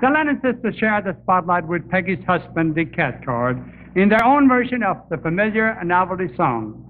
The Lennon sisters shared the spotlight with Peggy's husband, Dick Cathcart, in their own version of the familiar novelty song.